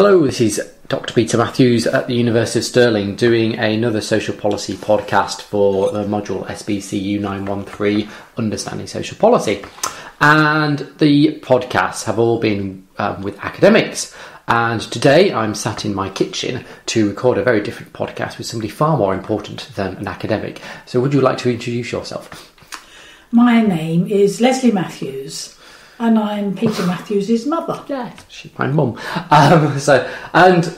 Hello, this is Dr. Peter Matthews at the University of Stirling doing another social policy podcast for the module SPCU 913 Understanding Social Policy. And the podcasts have all been um, with academics. And today I'm sat in my kitchen to record a very different podcast with somebody far more important than an academic. So, would you like to introduce yourself? My name is Lesley Matthews, and I'm Peter Matthews' mother. Yes, she's my mum. Um, so, and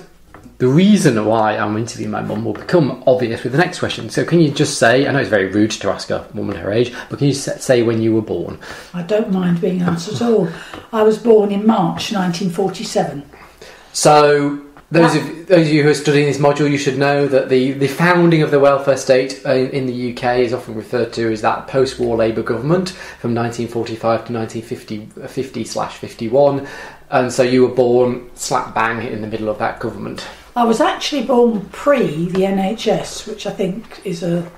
the reason why I'm interviewing my mum will become obvious with the next question. So, can you just say? I know it's very rude to ask a woman her age, but can you say when you were born? I don't mind being asked at all. I was born in March 1947. So, those of those of you who are studying this module, you should know that the, the founding of the welfare state uh, in the UK is often referred to as that post-war Labour government from 1945 to 1950 slash 51, and so you were born slap bang in the middle of that government. I was actually born pre the NHS, which I think is a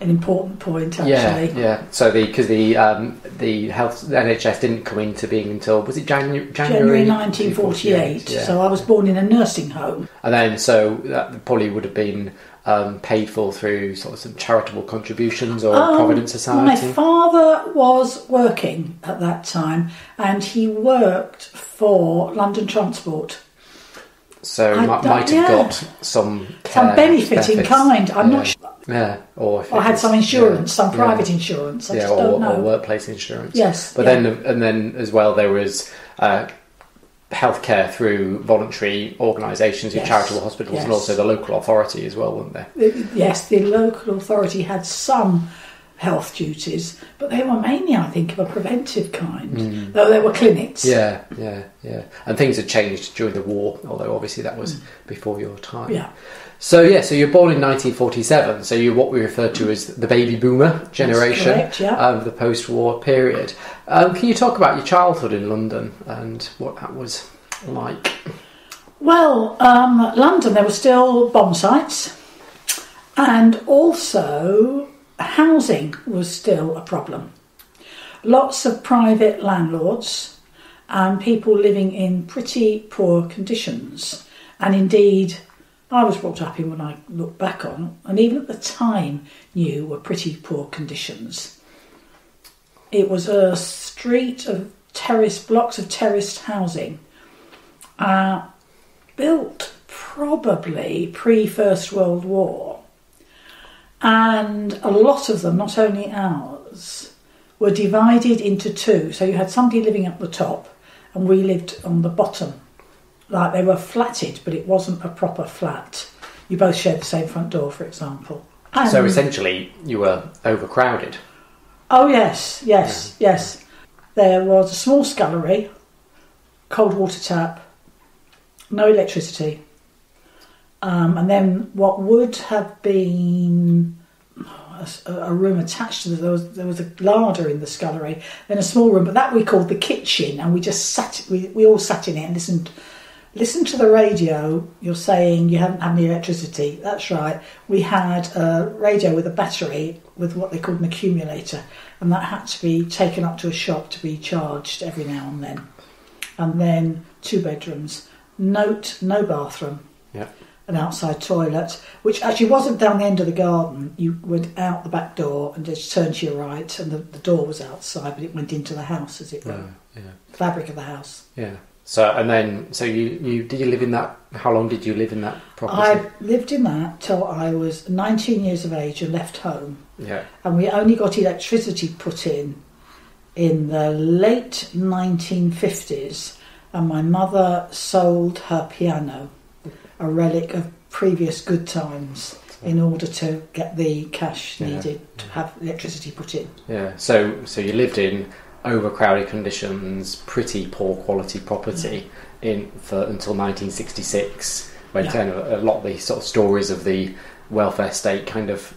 an important point. Actually, Yeah, yeah. So the because the um, the health the NHS didn't come into being until was it January January 1948. Yeah. So I was born in a nursing home. and then so that probably would have been um, paid for through sort of some charitable contributions or Um, Providence My father was working at that time, and he worked for London Transport. So I might, might have yeah. got some Some benefit in kind. I'm yeah. not sure. Yeah, or if I had some insurance, yeah, some private insurance. I yeah, just or, don't know. or workplace insurance. Yes, but then and then as well there was uh, healthcare through voluntary organisations, your Yes, charitable hospitals, and also the local authority as well, weren't there? Yes, the local authority had some health duties, but they were mainly, I think, of a preventive kind. Though there were clinics. Yeah, yeah, yeah. And things had changed during the war, although obviously that was before your time. Mm. Yeah. So yeah, so you're born in 1947. So you're what we refer to as the baby boomer generation correct, yeah. of the post-war period. Um, can you talk about your childhood in London and what that was like? Well, um, London, there were still bomb sites, and also housing was still a problem. Lots of private landlords and people living in pretty poor conditions, and indeed, I was brought up in when I look back on, and even at the time knew were pretty poor conditions. It was a street of terrace blocks of terraced housing. Uh, built probably pre First World War, and a lot of them, not only ours, were divided into two. So you had somebody living up the top, and we lived on the bottom. Like they were flatted, but it wasn't a proper flat. You both shared the same front door, for example. And- So essentially, you were overcrowded. Oh yes, yes, yes. There was a small scullery, cold water tap, no electricity, um, and then what would have been a, a room attached to the, there was there was a larder in the scullery, then a small room, but that we called the kitchen, and we just sat we, we all sat in it and listened. Listened to the radio. You're saying you haven't had any electricity. That's right. We had a radio with a battery with what they called an accumulator, and that had to be taken up to a shop to be charged every now and then. And then two bedrooms. Note: no bathroom Yeah. An outside toilet, which actually wasn't down the end of the garden. You went out the back door and just turned to your right, and the, the door was outside, but it went into the house, as it were, Yeah, yeah, fabric of the house. yeah. So and then, so you, you did you live in that? How long did you live in that property? I lived in that till I was 19 years of age and left home, Yeah, and we only got electricity put in in the late 1950s, and my mother sold her piano, a relic of previous good times. In order to get the cash Yeah. needed to have electricity put in. yeah. So so you lived in overcrowded conditions, pretty poor quality property in for until 1966, when Yeah. kind of a lot of the sort of stories of the welfare state kind of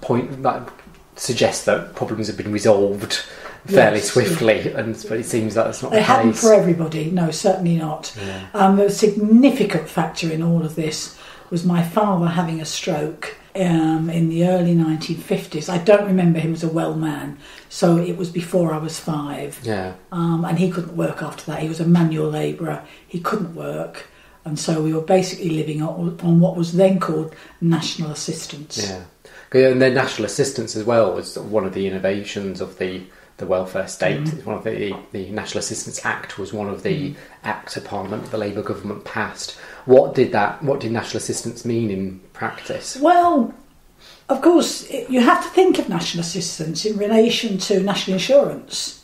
point that suggest that problems have been resolved fairly Yes, swiftly, and but it seems that that's not the hadn't case. for everybody, no, certainly not. Yeah. Um, the significant factor in all of this was my father having a stroke um, in the early 1950s. I don't remember him as a well man, so it was before I was five. Yeah, Um, and he couldn't work after that. He was a manual labourer. He couldn't work. and so we were basically living on, on what was then called national assistance. Yeah. Yeah, And then national assistance as well was one of the innovations of the, the welfare state. Mm-hmm. It's one of the the National Assistance Act was one of the acts of Parliament that the Labour government passed. What did that? What did national assistance mean in practice? Well, of course, it- you have to think of national assistance in relation to national insurance.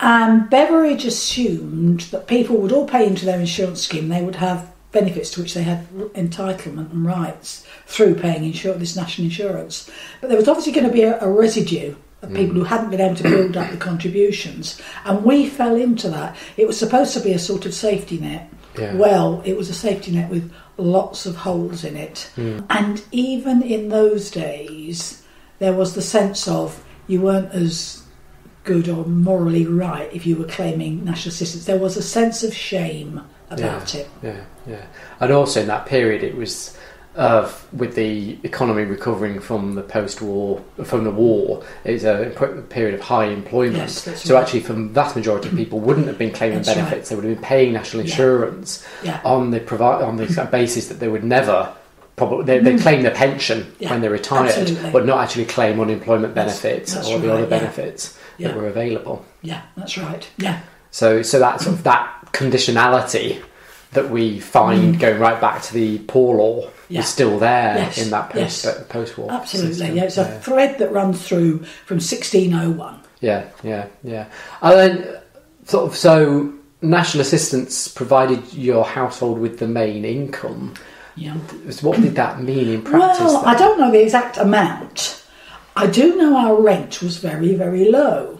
And Beveridge assumed that people would all pay into their insurance scheme, they would have benefits to which they had entitlement and rights through paying insur- this national insurance. But there was obviously going to be a, a residue of people who hadn't been able to build up the contributions. And we fell into that. It was supposed to be a sort of safety net. Yeah. Well, it was a safety net with lots of holes in it. Hmm. And even in those days, there was the sense of you weren't as good or morally right if you were claiming national assistance. There was a sense of shame about yeah, it. Yeah, yeah. And also in that period, it was uh, with the economy recovering from the post-war, from the war, it was a period of high employment. Yes, so right. actually, for the vast majority of people, wouldn't have been claiming That's right. benefits. They would have been paying national insurance Yeah. on the provi- on the basis that they would never. Probably they, they claim their pension Mm. Yeah, when they're retired, absolutely. but not actually claim unemployment benefits that's or the other benefits Yeah. that were available. Yeah, that's right. Yeah. So, so that sort of that conditionality that we find going right back to the poor law Mm. Yeah. is still there Yes, in that post yes. post-war. Absolutely. system. Yeah, it's a thread that runs through from 1601. yeah, yeah, yeah. And then, sort of, so national assistance provided your household with the main income. Yeah. What did that mean in practice? Well, then? I don't know the exact amount. I do know our rent was very, very low.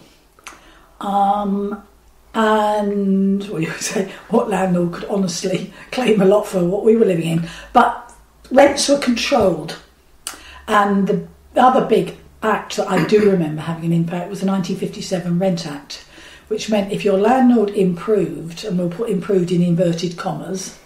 Um, and well, you would say what landlord could honestly claim a lot for what we were living in, but rents were controlled. And the other big act that I do remember having an impact was the 1957 Rent Act, which meant if your landlord improved, and we'll put improved in inverted commas,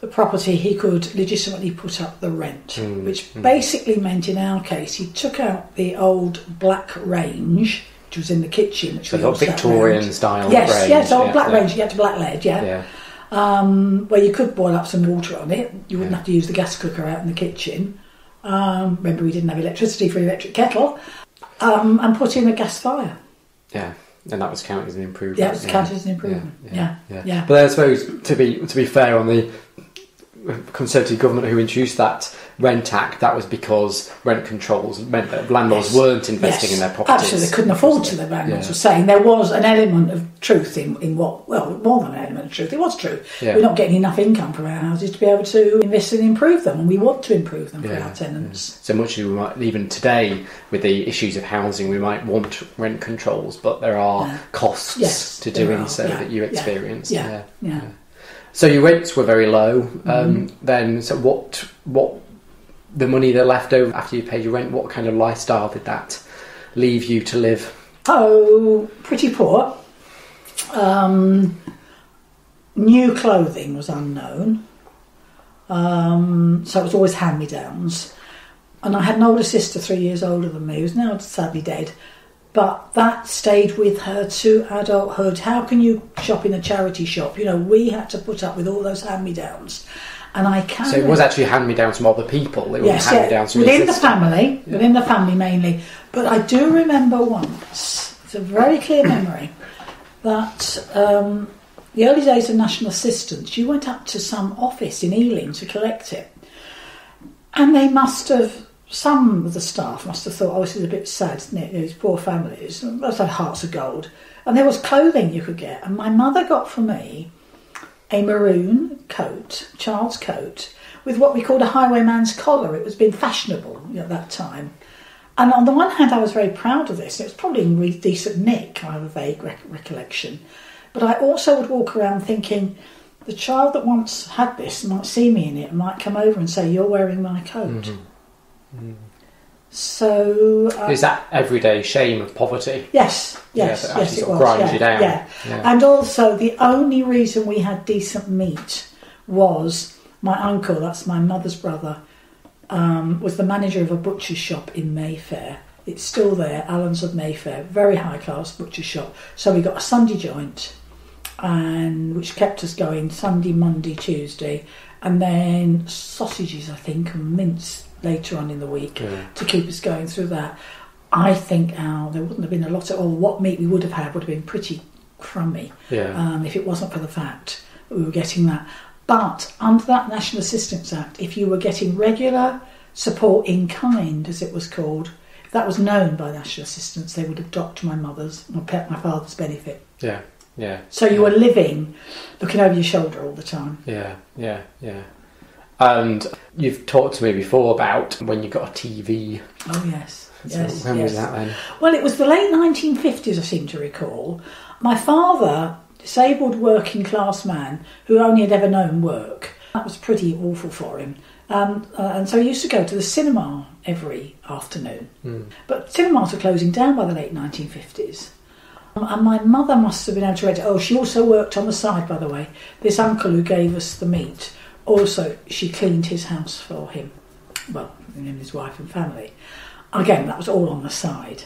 the property, he could legitimately put up the rent, Mm, which basically meant in our case he took out the old black range, which was in the kitchen, which So we sort all of sat Victorian round. style Yes, range. yes, old yeah, black yeah. range. You had to black lead, yeah. Yeah, Um, where you could boil up some water on it. You wouldn't Yeah. have to use the gas cooker out in the kitchen. Um, remember, we didn't have electricity for the electric kettle. Um, and put in a gas fire. yeah. And that was counted as an improvement. Yeah, it was counted as an improvement. Yeah, yeah. But I suppose to be to be fair on the Conservative government who introduced that rent act, that was because rent controls meant that landlords Yes. weren't investing Yes, in their properties. Absolutely, they couldn't afford to. The landlords Yeah. were saying there was an element of truth in, in what, well, more than an element of truth. It was true. Yeah. We're not getting enough income from our houses to be able to invest and improve them, and we want to improve them for our tenants. So much as we might, even today, with the issues of housing, we might want rent controls, but there are Yeah. costs Yes, to doing are, so yeah, that you yeah, experience. yeah, yeah. So your rents were very low. Mm-hmm. Um, Then, so what? What the money that left over after you paid your rent? What kind of lifestyle did that leave you to live? Oh, pretty poor. Um, new clothing was unknown. Um, so it was always hand me downs. And I had an older sister, three years older than me, who's now sadly dead. But that stayed with her to adulthood. How can you shop in a charity shop? You know, we had to put up with all those hand me downs. And I can. So it was actually hand me downs from other people. It Yes, hand me yeah, downs from within the family, within the family mainly. But I do remember once, it's a very clear memory, that um, the early days of national assistance, you went up to some office in Ealing to collect it, and they must have. Some of the staff must have thought, "Oh, this is a bit sad, isn't it? These poor families." Must have hearts of gold, and there was clothing you could get. And my mother got for me a maroon coat, child's coat, with what we called a highwayman's collar. It was been fashionable at that time. And on the one hand, I was very proud of this. It was probably in re- decent nick, I have a vague rec- recollection. But I also would walk around thinking, the child that once had this might see me in it and might come over and say, You're wearing my coat. Mm-hmm. So. Uh, Is that everyday shame of poverty? Yes, Yeah, yes, that yes, it of was. grinds yeah, you down. Yeah. Yeah. and also the only reason we had decent meat was my uncle, that's my mother's brother, um, was the manager of a butcher's shop in Mayfair. It's still there, Allen's of Mayfair, very high class butcher shop. So we got a Sunday joint, and which kept us going Sunday, Monday, Tuesday, and then sausages, I think, and mince later on in the week Yeah. to keep us going through that. I think Al, there wouldn't have been a lot of, or what meat we would have had would have been pretty crummy Yeah. um, if it wasn't for the fact that we were getting that. But under that National Assistance Act, if you were getting regular support in kind, as it was called, if that was known by National Assistance, they would have docked my mother's, my, my father's benefit. yeah. Yeah. So you were living, looking over your shoulder all the time. Yeah, yeah, yeah. And you've talked to me before about when you got a TV. Oh yes, So yes, when yes. was that then? Well, it was the late 1950s, I seem to recall. My father, disabled working class man who only had ever known work, that was pretty awful for him. Um, uh, and so he used to go to the cinema every afternoon. Hmm. But cinemas were closing down by the late 1950s. Um, And my mother must have been able to read. Oh, she also worked on the side, by the way. This uncle who gave us the meat, also, she cleaned his house for him. Well, him and his wife and family. Again, that was all on the side.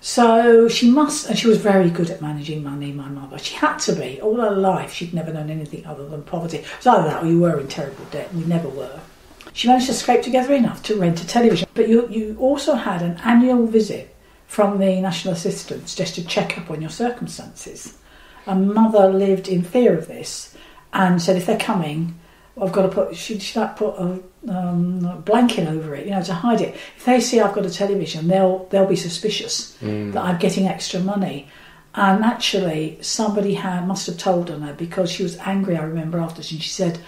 So she must, and she was very good at managing money, my mother. She had to be. All her life, she'd never known anything other than poverty. It was either that or you were in terrible debt. We never were. She managed to scrape together enough to rent a television. But you, you also had an annual visit from the National Assistance just to check up on your circumstances. A mother lived in fear of this and said, if they're coming, I've got to put, she'd, she'd put a, um, a blanket over it, you know, to hide it. If they see I've got a television, they'll, they'll be suspicious that I'm getting extra money. And actually, somebody had, must have told on her because she was angry, I remember after, and she said,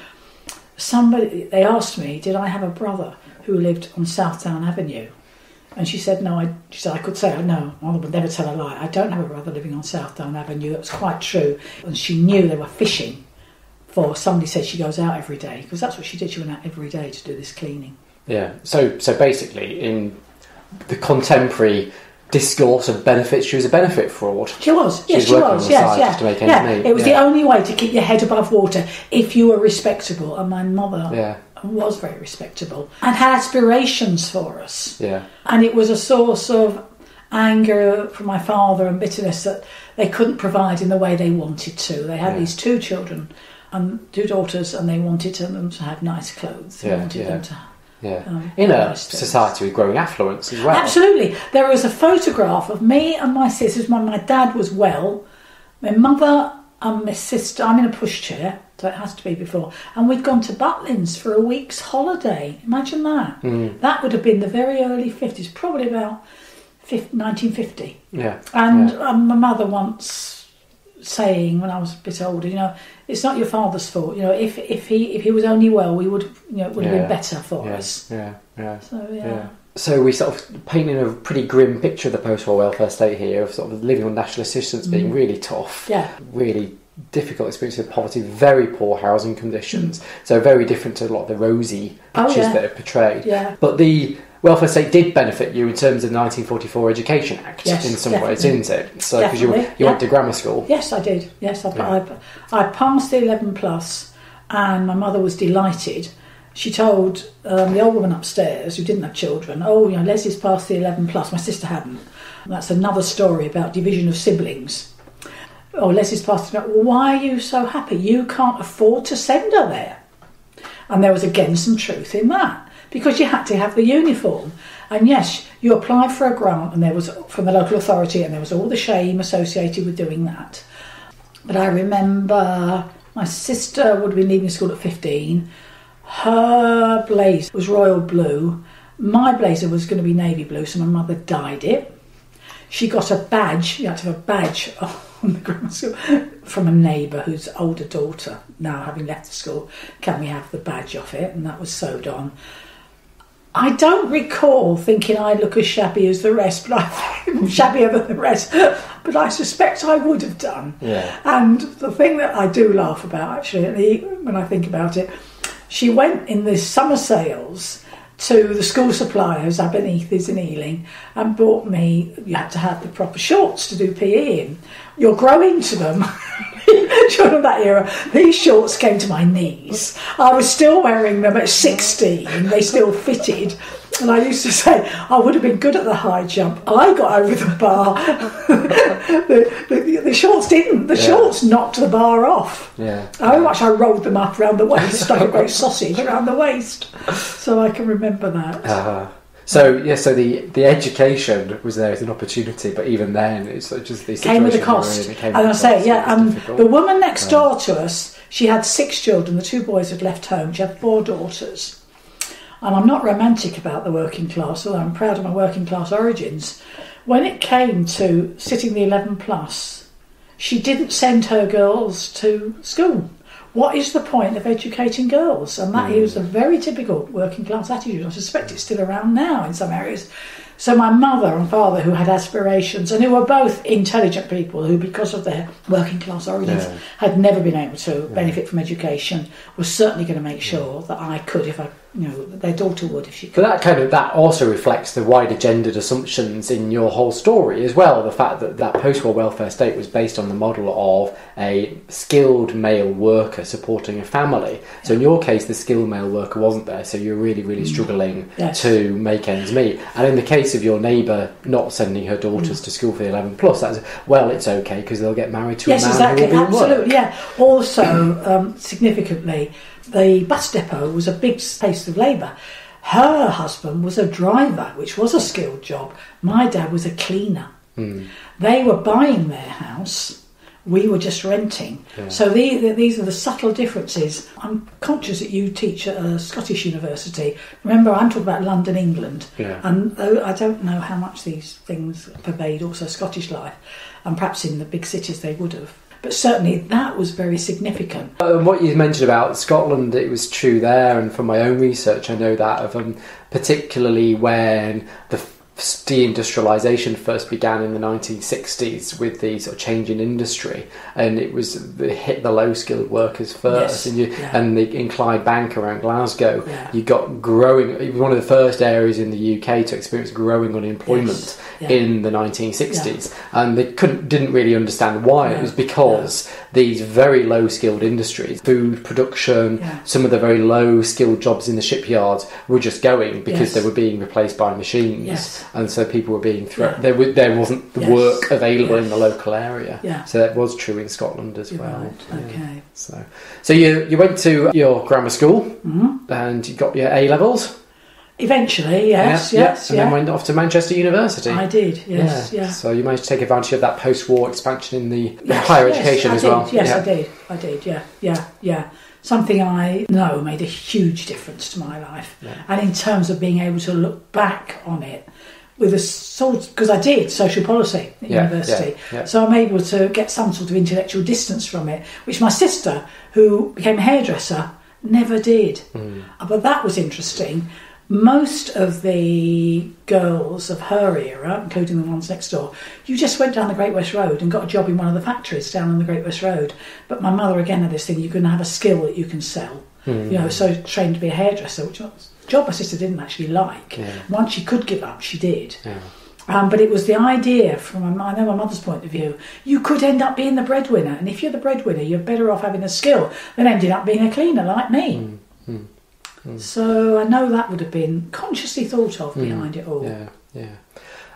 somebody, they asked me, did I have a brother who lived on Southdown Avenue? And she said, no, I, she said, I could say, no, I would never tell a lie. I don't have a brother living on Southdown Avenue. It was quite true. And she knew they were fishing for, somebody said she goes out every day, because that's what she did. She went out every day to do this cleaning. Yeah. So, so basically, in the contemporary discourse of benefits, she was a benefit fraud. She was, She yes, was she was, the yes, yeah. to make ends yeah. meet, It was yeah. the only way to keep your head above water if you were respectable. And my mother Yeah. was very respectable and had aspirations for us. Yeah. And it was a source of anger from my father and bitterness that they couldn't provide in the way they wanted to. They had Yeah. these two children and two daughters, and they wanted them to have nice clothes. They Yeah, wanted yeah. them to. Yeah. Um, in a society with growing affluence as well. Absolutely. There was a photograph of me and my sisters when my dad was well, my mother and my sister. I'm in a pushchair, so it has to be before. And we'd gone to Butlins for a week's holiday. Imagine that. Mm. That would have been the very early 50s, probably about 50, 1950. Yeah. And yeah. um, my mother once saying when I was a bit older, you know, it's not your father's fault. You know, if if he if he was only well, we would you know it would have been better for us. Yeah. Yeah. So yeah. So we sort of painting a pretty grim picture of the post-war welfare state here, of sort of living on national assistance being really tough, Mm. Yeah. really difficult experience of poverty, very poor housing conditions. So very different to a lot of the rosy Oh, pictures yeah. that are portrayed. Yeah. But the welfare state did benefit you in terms of the 1944 Education Act Yes, in some ways, didn't it? So because you, you yeah. went to grammar school. Yes, I did. Yes, I, Yeah. I, I passed the 11 plus, and my mother was delighted. She told um, the old woman upstairs who didn't have children, "Oh, you know, Lesley's passed the 11 plus. My sister hadn't." That's another story about division of siblings. Oh, Lesley's passed. Well, why are you so happy? You can't afford to send her there. And there was again some truth in that because you had to have the uniform. And yes, you applied for a grant, and there was from the local authority, and there was all the shame associated with doing that. But I remember my sister would been leaving school at 15. Her blazer was royal blue. My blazer was going to be navy blue, so my mother dyed it. She got a badge, you had to have a badge on the grammar school from a neighbour whose older daughter, now having left the school, can we have the badge off it? And that was sewed on. I don't recall thinking I look as shabby as the rest, but I'm shabbier than the rest. But I suspect I would have done. Yeah. And the thing that I do laugh about, actually, when I think about it, she went in the summer sales to the school suppliers, Abenethis in Ealing, and bought me, you had to have the proper shorts to do PE in. You'll grow into them. Children of that era, these shorts came to my knees. I was still wearing them at 16, they still fitted. And I used to say I would have been good at the high jump. I got over the bar. the, the, the shorts didn't. The Yeah. shorts knocked the bar off. Yeah. How much I rolled them up around the waist, like a great sausage around the waist. So I can remember that. Uh, so yeah, so the the education was there as an opportunity, but even then, it's sort of just these came with a cost. were in, it came and I a say, cost, yeah, it was and difficult. the woman next door to us, she had six children. The two boys had left home. She had four daughters. And I'm not romantic about the working class, although I'm proud of my working class origins. When it came to sitting the 11 plus, she didn't send her girls to school. What is the point of educating girls? And that that is a very typical working class attitude. I suspect it's still around now in some areas. So my mother and father, who had aspirations and who were both intelligent people, who because of their working class origins Yeah. had never been able to benefit from education, was certainly going to make sure that I could, if I, you know, their daughter would if she But could. that kind of that also reflects the wider gendered assumptions in your whole story as well. The fact that that post-war welfare state was based on the model of a skilled male worker supporting a family. So in your case, the skilled male worker wasn't there, so you're really, really struggling Mm. Yes. to make ends meet. And in the case of your neighbour not sending her daughters Mm. to school for the 11 plus, that's well, it's okay because they'll get married to Yes, a man exactly, who will be absolutely, yeah. Also, um, significantly, the bus depot was a big space of labour. Her husband was a driver, which was a skilled job. My dad was a cleaner. Hmm. They were buying their house. We were just renting. Yeah. So the, the, these are the subtle differences. I'm conscious that you teach at a Scottish university. Remember, I'm talking about London, England. Yeah. And though I don't know how much these things pervade also Scottish life, and perhaps in the big cities they would have. But certainly that was very significant. And what you mentioned about Scotland, it was true there, and from my own research, I know that of um, particularly when the deindustrialization first began in the 1960s with the sort of change in industry, and it was it hit the low skilled workers first, Yes, and you yeah. and the, in Clydebank around Glasgow, Yeah. you got growing. It was one of the first areas in the UK to experience growing unemployment Yes, yeah. in the 1960s, and they couldn't didn't really understand why. It was because these very low skilled industries, food production, Yeah. some of the very low skilled jobs in the shipyards were just going because Yes. they were being replaced by machines, Yes. and so people were being thrown. Yeah. There, there wasn't the Yes. work available in the local area. Yeah. So that was true in Scotland as You're well. right. Okay. So, so you you went to your grammar school hmm and you got your A levels. Eventually, yes, yeah, yes, and yeah. then went off to Manchester University. I did, yes, yeah. So you managed to take advantage of that post-war expansion in the Yes, higher yes, education I as did, well. Yes, yeah. I did. I did. Yeah, yeah, yeah. Something I know made a huge difference to my life, Yeah. and in terms of being able to look back on it with a sort because I did social policy at Yeah, university, yeah, yeah. so I'm able to get some sort of intellectual distance from it, which my sister, who became a hairdresser, never did. Mm. But that was interesting. Most of the girls of her era, including the ones next door, you just went down the Great West Road and got a job in one of the factories down on the Great West Road. But my mother again had this thing: you can have a skill that you can sell. Mm. You know, so trained to be a hairdresser, which was a job my sister didn't actually like. Yeah. Once she could give up, she did. Yeah. Um, but it was the idea from my, I know my mother's point of view. You could end up being the breadwinner, and if you're the breadwinner, you're better off having a skill than ending up being a cleaner like me. Mm, mm. So I know that would have been consciously thought of Mm, behind it all. Yeah, yeah.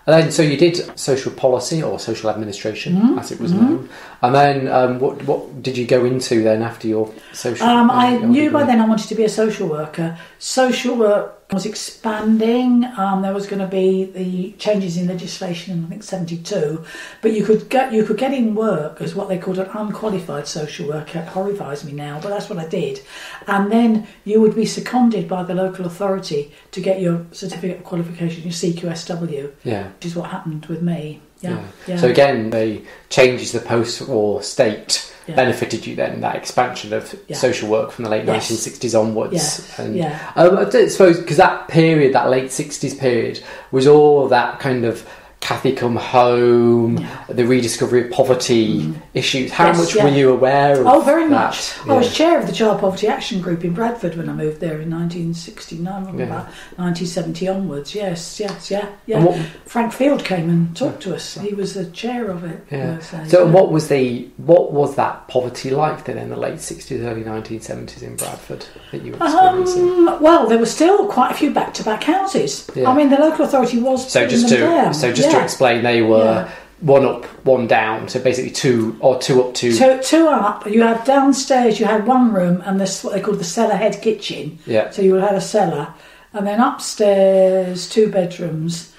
And then, so you did social policy or social administration, Mhm, as it was mhm. known. And then, um, what what did you go into then after your social? Um, I knew by then I wanted to be a social worker. Social work was expanding. Um, there was going to be the changes in legislation in I think seventy two, but you could get you could get in work as what they called an unqualified social worker. It horrifies me now, but that's what I did. And then you would be seconded by the local authority to get your certificate of qualification, your CQSW, Yeah. which is what happened with me. Yeah, yeah. So again, the changes the post-war state Yeah. benefited you then. That expansion of Yeah. social work from the late Yes. 1960s onwards. Yes, And yeah. um, I suppose because that period, that late 60s period, was all that kind of Cathy Come Home, Yeah. the rediscovery of poverty issues. How Yes, much yeah. were you aware of Oh, very that? much. I was chair of the Child Poverty Action Group in Bradford when I moved there in 1969, Yeah. about 1970 onwards. Yes, yes, yeah, yeah. What- Frank Field came and talked to us. He was the chair of it. Yeah. So, what was the what was that poverty like then in the late sixties, early nineteen seventies in Bradford that you were experiencing? Um, well, there were still quite a few back-to-back houses. I mean, the local authority was so just to down. so just to explain, they were Yeah. one up, one down. So basically two or two up, two. Two, two up. You had downstairs. You had one room, and this what they called the cellar head kitchen. Yeah. So you would have a cellar, and then upstairs two bedrooms.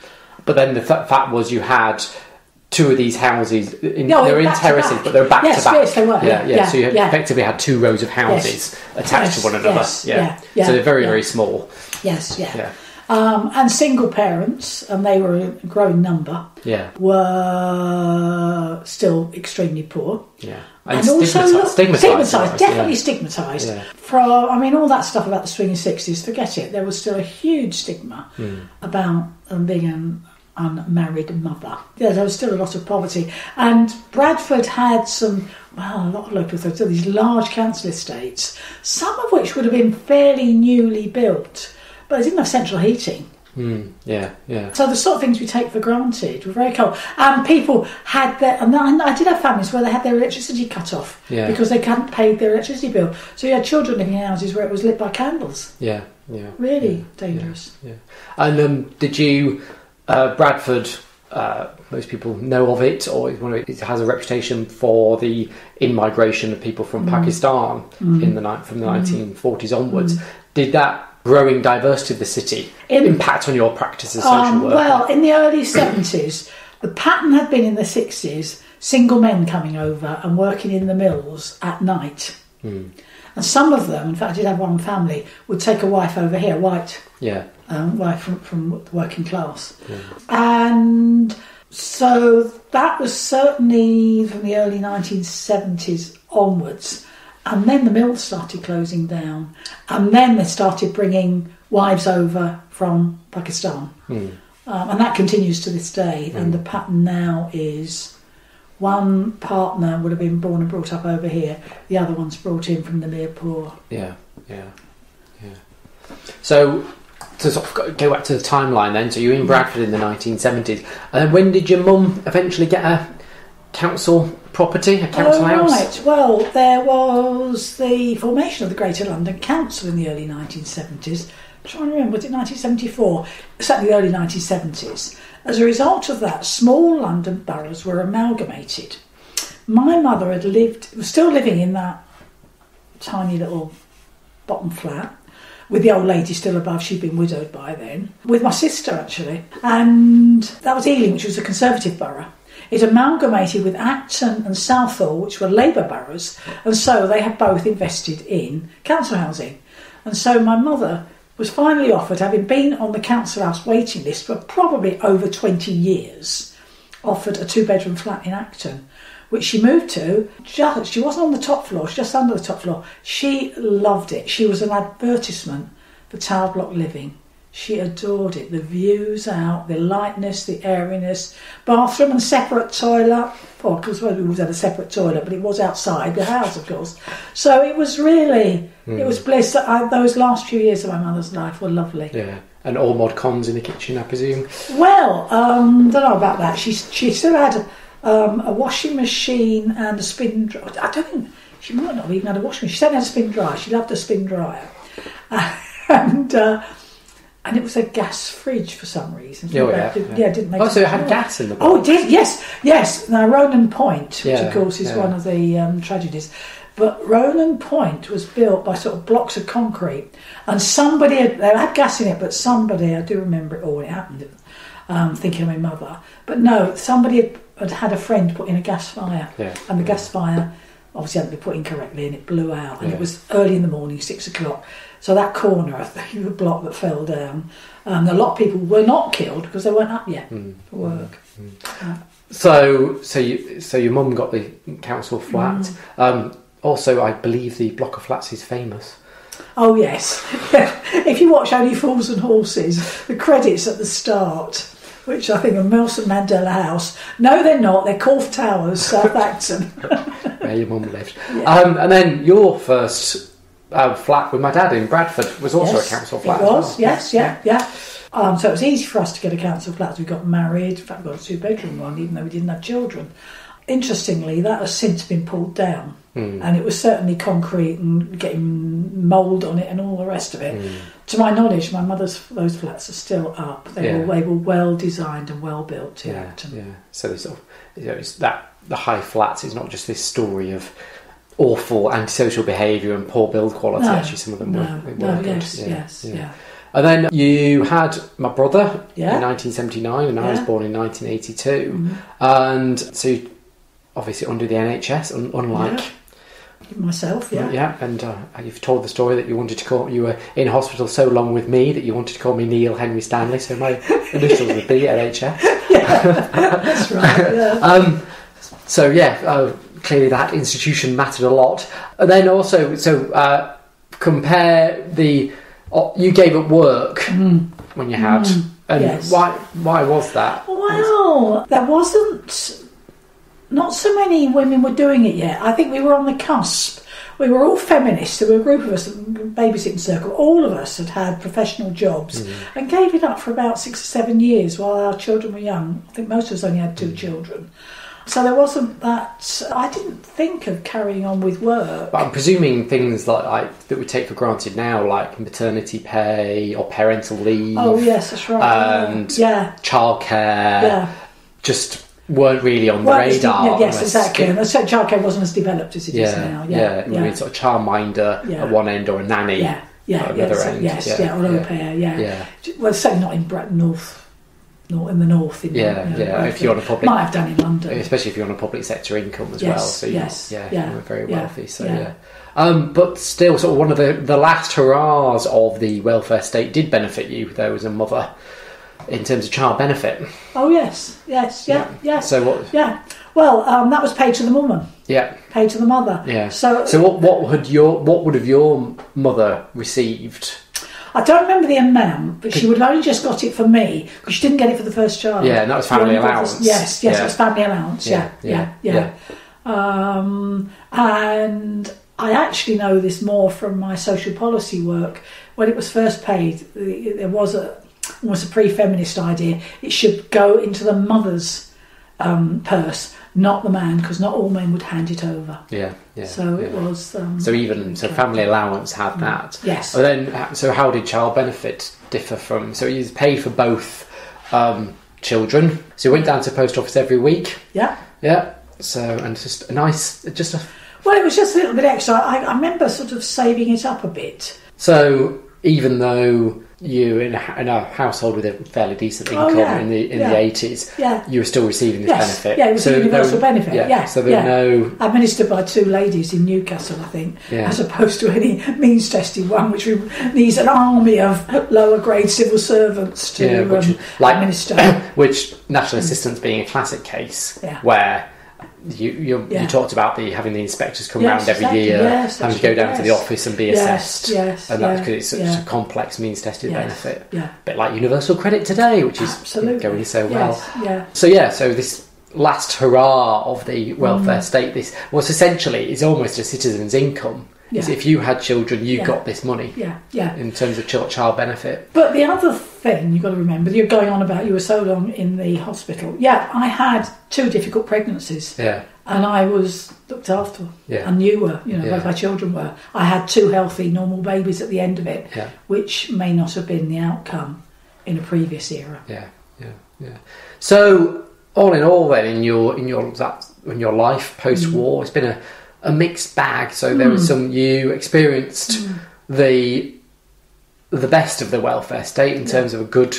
But then the fa- fact was you had two of these houses. In, Yeah, they were in terraces, back. but they're back Yes, to back. yes, they were, Yeah, yeah, yeah. so you had yeah. effectively had two rows of houses attached Yes, to one another. yes, yeah. yeah, So they're very very small. Yes, yeah. Um, and single parents, and they were a growing number, Yeah. were still extremely poor. Yeah. And, also stigmatised, stigmatised, stigmatised, definitely yeah. stigmatised. Yeah. From I mean, all that stuff about the swinging sixties, forget it. There was still a huge stigma Hmm. about um, being an unmarried mother. Yeah, there was still a lot of poverty, and Bradford had some. Well, a lot of local authorities, these large council estates, some of which would have been fairly newly built, but they didn't have central heating. Mm, yeah, yeah. So the sort of things we take for granted were very cold. And people had their, and I I did have families where they had their electricity cut off Yeah. because they hadn't paid their electricity bill. So you had children living in houses where it was lit by candles. Yeah, yeah. Really dangerous. Yeah. And um, did you, uh, Bradford? Uh, most people know of it, or it's one of it, has a reputation for the in-migration of people Mm. from Pakistan in the ni- from the nineteen forties onwards. Did that growing diversity of the city In- impact on your practice as social Um, worker? well, in the early 70s, the pattern had been in the 60s single men coming over and working in the mills at night. Hmm. And some of them, in fact, I did have one family, would take a wife over here, white, yeah, um, wife from, from the working class. And so that was certainly from the early 1970s onwards. And then the mills started closing down. And then they started bringing wives over from Pakistan. Hmm. Um, and that continues to this day. And hmm. the pattern now is one partner would have been born and brought up over here, the other one's brought in from the Mirpur. yeah, yeah, yeah. So. To sort of go- go back to the timeline then, so you were in hmm. Bradford in the 1970s. And then when did your mum eventually get a council property, a council oh, house? Right. Well, there was the formation of the Greater London Council in the early 1970s. I'm trying to remember, was it 1974? Certainly the early 1970s. As a result of that, small London boroughs were amalgamated. My mother had lived, was still living in that tiny little bottom flat with the old lady still above. She'd been widowed by then. With my sister, actually. And that was Ealing, which was a Conservative borough. It amalgamated with Acton and Southall, which were Labour boroughs, and so they had both invested in council housing. And so my mother was finally offered, having been on the council house waiting list for probably over 20 years, offered a two bedroom flat in Acton, which she moved to. Just, she wasn't on the top floor, she just under the top floor. She loved it. She was an advertisement for tower block living. She adored it. The views out, the lightness, the airiness, bathroom and separate toilet. Well, because we always had a separate toilet, but it was outside the house, of course. So it was really, it was bliss. I, those last few years of my mother's life were lovely. Yeah, and all mod cons in the kitchen, I presume. Well, um, don't know about that. She she still had um, a washing machine and a spin dryer. I don't think she might not have even had a washing machine. She certainly had a spin dryer. She loved a spin dryer, and uh, and it was a gas fridge for some reason. Oh, yeah, did- yeah. didn't make. Oh, so it had gas in the Oh, it did. Yes, yes. Now Ronan Point, which Yeah, of course is yeah. one of the um, tragedies. But Ronan Point was built by sort of blocks of concrete, and somebody had, they had gas in it, but somebody I do remember it all. It happened. Um, thinking of my mother, but no, somebody had, had had a friend put in a gas fire, Yeah. and the gas fire obviously hadn't been put in correctly, and it blew out, and it was early in the morning, six o'clock. So that corner of the the block that fell down, um, a lot of people were not killed because they weren't up yet Mm. for work. So, so you, so your mum got the council flat. Mm. Um, also, I believe the block of flats is famous. Oh yes, if you watch Only Fools and Horses, the credits at the start which I think are Nelson Mandela House. No, they're not. They're Corfe Towers, South Acton. where your mum lived. Um, and then your first uh, flat with my dad in Bradford was also yes, a council flat. It as was, well. yes, yeah, yeah. Um, so it was easy for us to get a council flat. as We got married. In fact, we got a two bedroom one, even though we didn't have children. Interestingly, that has since been pulled down. Hmm. And it was certainly concrete and getting mould on it and all the rest of it. Hmm. To my knowledge, my mother's those flats are still up. They, Yeah. were, they were well designed and well built here. Yeah, yeah. So sort of, you know, it's that the high flats is not just this story of awful antisocial behaviour and poor build quality. No, Actually, some of them no, were, they no, good. yes, yeah, yes, yeah. And then you had my brother Yeah. in 1979, and I was born in 1982. Mhm. And so, obviously, under the NHS, un- unlike Myself, yeah. Yeah, and uh, you've told the story that you wanted to call. You were in hospital so long with me that you wanted to call me Neil Henry Stanley. So my initials would be NHS. That's right. Yeah. Um, so yeah, uh, clearly that institution mattered a lot. And then also, so uh, compare the uh, you gave up work when you had, and yes. why why was that? Well, there wasn't. Not so many women were doing it yet. I think we were on the cusp. We were all feminists. There were a group of us, babysitting circle. All of us had had professional jobs and gave it up for about six or seven years while our children were young. I think most of us only had two children. So there wasn't that. I didn't think of carrying on with work. But I'm presuming things like, like that we take for granted now, like maternity pay or parental leave, Oh yes, that's right. And- yeah, childcare, yeah. just weren't really on the Well, it's- radar. yes, unless- exactly. And so childcare wasn't as developed as it is Yeah, now. yeah, Yeah, It would be sort of childminder Yeah. at one end or a nanny Yeah, yeah, at yeah, the other so- end. yes, yeah, yeah, or au yeah. pair, yeah. Yeah. Well, certainly not in Bretton North, not in the north. In, Yeah, you know, yeah, if you're on a public- might have done in London. especially if you're on a public sector income as Yes, well. So you, yes, yeah, yeah, you were very yeah, wealthy. So yeah. yeah. Um, but still, sort of one of the, the last hurrahs of the welfare state did benefit you, though, as a mother, in terms of child benefit. Oh yes, yes, yeah, yeah, So what? yeah. Well, um, that was paid to the woman, Yeah, paid to the mother. yeah. So, so what? What would your what would have your mother received? I don't remember the amount, but she would have only just got it for me because she didn't get it for the first child. Yeah, and that was family allowance. yes, yes, Yeah. it was family allowance. Yeah, Yeah, yeah, yeah, yeah. Um, and I actually know this more from my social policy work. When it was first paid, the- there was a was a pre-feminist idea. It should go into the mother's um, purse, not the man, because not all men would hand it over. Yeah, yeah. so it was. Um, So even so, family allowance had that. Yes. And then, uh, so how did child benefit differ from? So you paid for both um, children. So you went down to post office every week. yeah. Yeah. So and just a nice, just a. Well, it was just a little bit extra. I, I remember sort of saving it up a bit. So even though you in a, in a household with a fairly decent Oh, income yeah, in the in yeah. the eighties, Yeah. you were still receiving this Yes, benefit. yeah, it was a universal were- benefit, yeah, So there yeah. were no. Administered by two ladies in Newcastle, I think, Yeah. as opposed to any means tested one, which needs an army of lower grade civil servants to Yeah, which um, like- administer. which national assistance being a classic case Yeah. where you you, Yeah. you talked about the having the inspectors come Yes, round every exactly. year, Yes, having to go down to the office and be Yes, assessed, yes, and that's because it's such a complex means tested Yes, benefit, yeah. a bit like universal credit today, which is Absolutely. going so well. Yes, yeah. So yeah, so this last hurrah of the welfare state, this was essentially is almost a citizen's income. Is If you had children, you Yeah. got this money Yeah, yeah. in terms of child child benefit. But the other thing you've got to remember, you're going on about you were so long in the hospital. Yeah, I had two difficult pregnancies. Yeah, and I was looked after. Yeah. And you were, you know, Yeah. both my children were. I had two healthy, normal babies at the end of it, yeah. which may not have been the outcome in a previous era. Yeah, yeah, yeah. So all in all, then in your in your that in your life post war, mm. it's been a, a mixed bag. So there was some you experienced the the best of the welfare state in terms of a good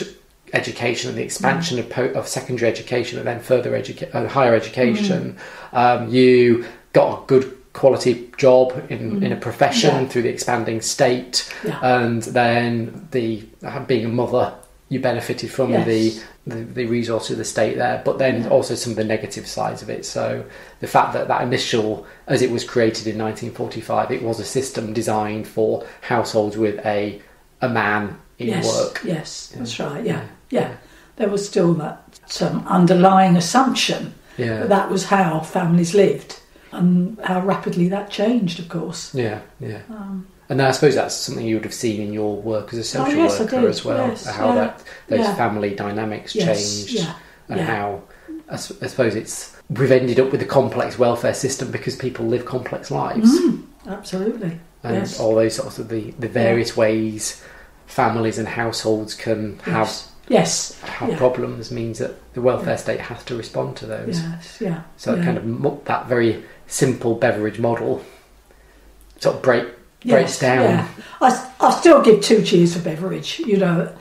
education and the expansion of, po- of secondary education and then further educa- uh, higher education. Um, you got a good quality job in, in a profession Yeah. through the expanding state Yeah. and then the uh, being a mother you benefited from Yes. the, the the resources of the state there but then Yeah. also some of the negative sides of it so the fact that that initial as it was created in 1945 it was a system designed for households with a a man in yes, work yes, that's right. Yeah, Yeah. yeah. there was still that some underlying assumption Yeah. that that was how families lived and how rapidly that changed, of course. Yeah, yeah. Um, and I suppose that's something you would have seen in your work as a social Oh, yes, I worker as well. yes, how yeah, that those yeah. family dynamics yes, changed yeah, and how I, suppose it's we've ended up with a complex welfare system because people live complex lives Mm, absolutely. and all those sorts of the, the various ways families and households can have yes. Have problems means that the welfare state has to respond to those. Yes. Yeah. So kind of that very simple Beveridge model sort of break breaks Yes, down. Yeah. I, I still give two cheers for Beveridge. You know,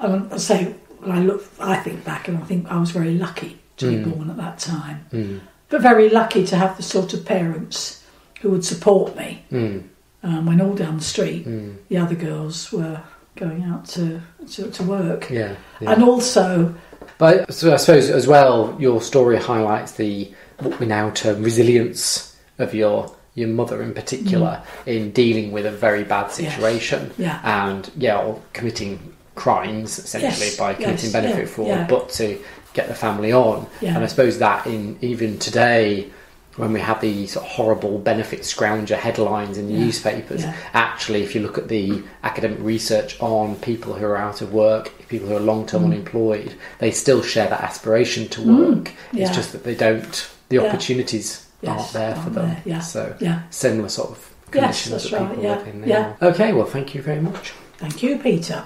um, I say when I look, I think back and I think I was very lucky to be Mm. born at that time, Mm, but very lucky to have the sort of parents who would support me mm, um, when all down the street mm. the other girls were going out to to, to work, Yeah, yeah. and also But so I suppose as well, your story highlights the what we now term resilience of your your mother in particular in dealing with a very bad Mm. Yes. situation yeah, and yeah, or committing crimes essentially Yes, by committing yes, benefit yeah, fraud, yeah. but to get the family on. And I suppose that in even today. When we have these sort of horrible benefit scrounger headlines in the newspapers, actually, if you look at the academic research on people who are out of work, people who are long term Mm. unemployed, they still share that aspiration to Mm, work. yeah. It's just that they don't, the Yeah. Opportunities aren't there for them. there, yeah. So, yeah. similar sort of Yes, conditions that's that right, people yeah, live in yeah. Okay, well, thank you very much. Thank you, Peter.